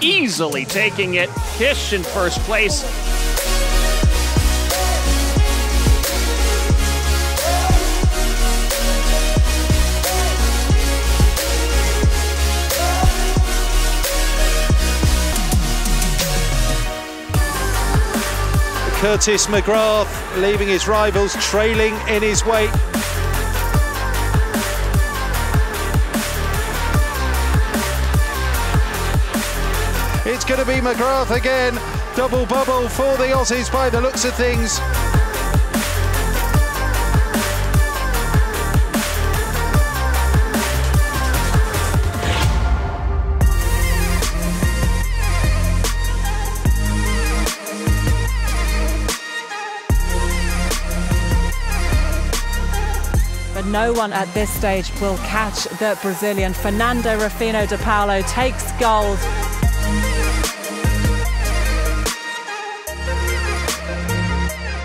easily taking it. Kish in first place. Curtis McGrath leaving his rivals trailing in his wake. It's going to be McGrath again. Double bubble for the Aussies by the looks of things. But no one at this stage will catch the Brazilian. Fernando Rufino de Paulo takes gold.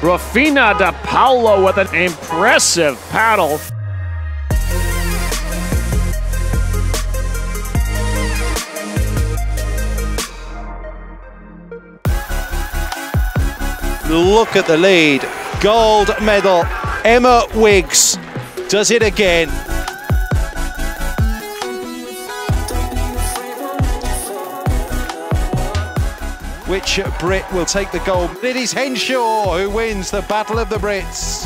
Rufino de Paulo with an impressive paddle. Look at the lead. Gold medal. Emma Wiggs does it again. Which Brit will take the gold? It is Henshaw who wins the Battle of the Brits.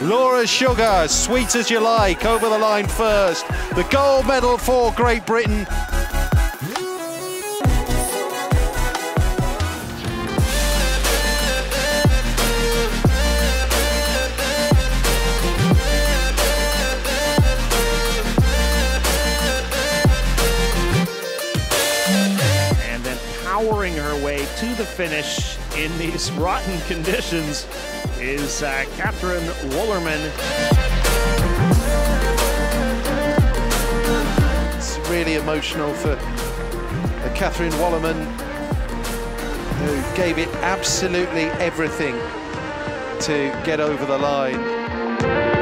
Laura Sugar, sweet as you like, over the line first. The gold medal for Great Britain. Way to the finish in these rotten conditions is uh, Katherinne Wollermann. It's really emotional for uh, Katherinne Wollermann, who gave it absolutely everything to get over the line.